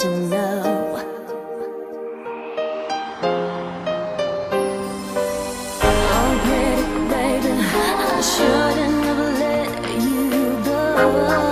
to know. Oh pretty baby, I shouldn't have let you go.